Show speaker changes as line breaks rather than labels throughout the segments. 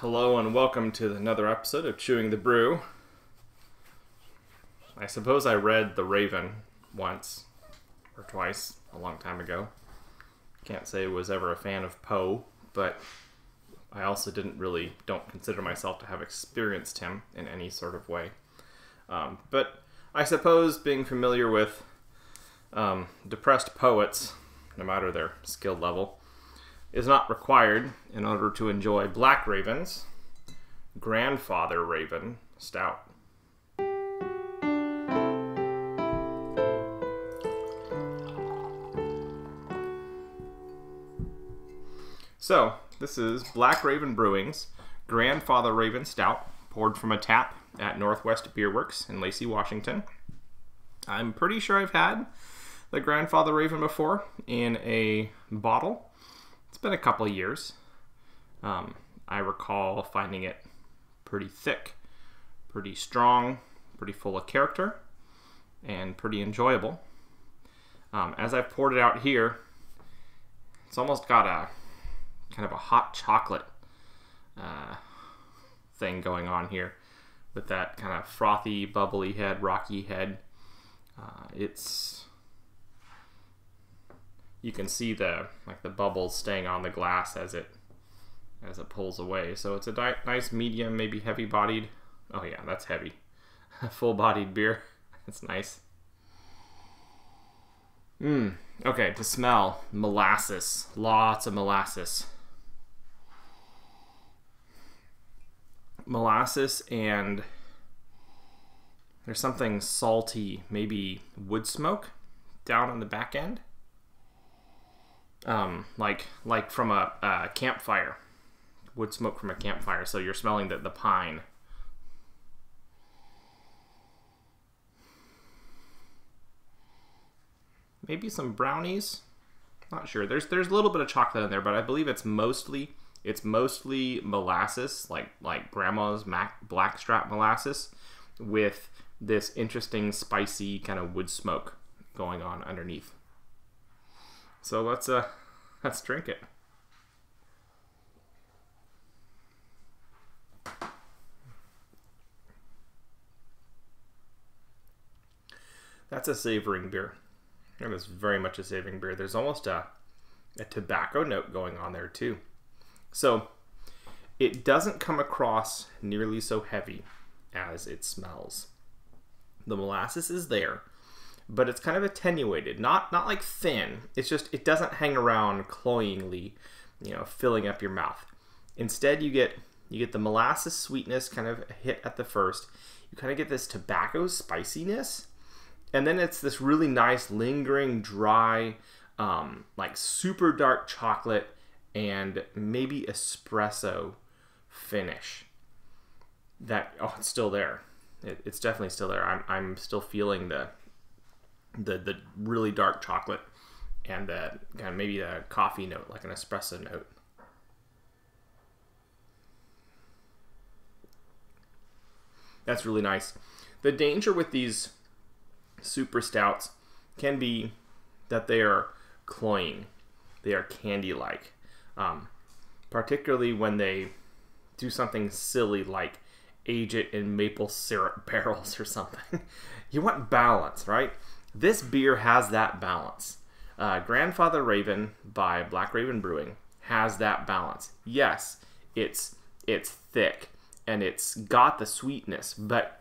Hello and welcome to another episode of Chewing the Brew. I suppose I read The Raven once or twice a long time ago. Can't say I was ever a fan of Poe, but I also didn't really don't consider myself to have experienced him in any sort of way. Um, but I suppose being familiar with um, depressed poets, no matter their skill level, is not required in order to enjoy Black Raven's Grandfather Raven Stout. So, this is Black Raven Brewing's Grandfather Raven Stout, poured from a tap at Northwest Beer Works in Lacey, Washington. I'm pretty sure I've had the Grandfather Raven before in a bottle. It's been a couple years. Um, I recall finding it pretty thick, pretty strong, pretty full of character, and pretty enjoyable. Um, as I've poured it out here, it's almost got a kind of a hot chocolate uh, thing going on here with that kind of frothy, bubbly head, rocky head. Uh, it's you can see the like the bubbles staying on the glass as it as it pulls away. So it's a nice medium, maybe heavy bodied. Oh yeah, that's heavy. Full bodied beer. That's nice. Mmm. Okay, to smell molasses. Lots of molasses. Molasses and there's something salty, maybe wood smoke down on the back end. Um, like like from a, a campfire wood smoke from a campfire, so you're smelling the, the pine. Maybe some brownies. Not sure. There's there's a little bit of chocolate in there, but I believe it's mostly it's mostly molasses, like like grandma's mac, blackstrap molasses, with this interesting spicy kind of wood smoke going on underneath. So let's uh let's drink it. That's a savoring beer. It is very much a savoring beer. There's almost a, a tobacco note going on there too. So it doesn't come across nearly so heavy as it smells. The molasses is there, but it's kind of attenuated. Not not like thin. It's just it doesn't hang around cloyingly, you know, filling up your mouth. Instead, you get you get the molasses sweetness kind of hit at the first. You kind of get this tobacco spiciness and then it's this really nice lingering dry um, like super dark chocolate and maybe espresso finish that oh it's still there it, it's definitely still there I'm, I'm still feeling the the the really dark chocolate and the kind of maybe a coffee note like an espresso note that's really nice the danger with these super stouts can be that they are cloying, they are candy like, um, particularly when they do something silly like age it in maple syrup barrels or something. you want balance, right? This beer has that balance. Uh, Grandfather Raven by Black Raven Brewing has that balance. Yes, it's it's thick and it's got the sweetness, but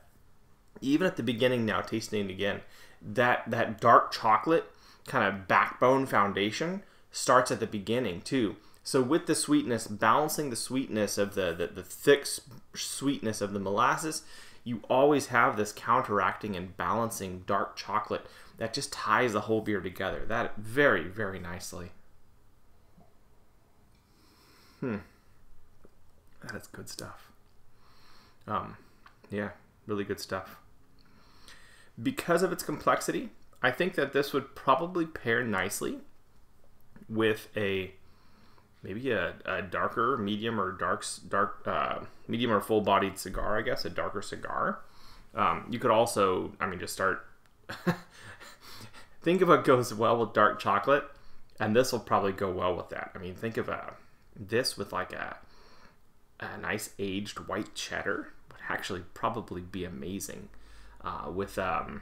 even at the beginning now, tasting it again, that that dark chocolate kind of backbone foundation starts at the beginning too. So with the sweetness, balancing the sweetness of the, the, the thick sweetness of the molasses, you always have this counteracting and balancing dark chocolate that just ties the whole beer together. That very, very nicely. Hmm. That is good stuff. Um, yeah, really good stuff because of its complexity, I think that this would probably pair nicely with a maybe a, a darker, medium or dark, dark, uh, medium or full-bodied cigar. I guess a darker cigar. Um, you could also, I mean, just start. think of what goes well with dark chocolate, and this will probably go well with that. I mean, think of a this with like a a nice aged white cheddar would actually probably be amazing uh, with um,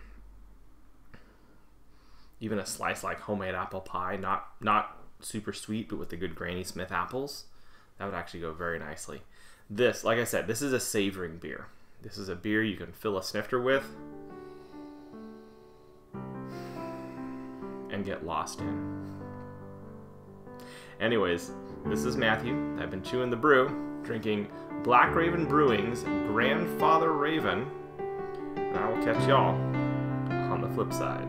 even a slice like homemade apple pie, not not super sweet, but with the good Granny Smith apples, that would actually go very nicely. This, like I said, this is a savoring beer. This is a beer you can fill a snifter with and get lost in. Anyways, this is Matthew. I've been chewing the brew, drinking Black Raven Brewing's Grandfather Raven. And I will catch y'all on the flip side.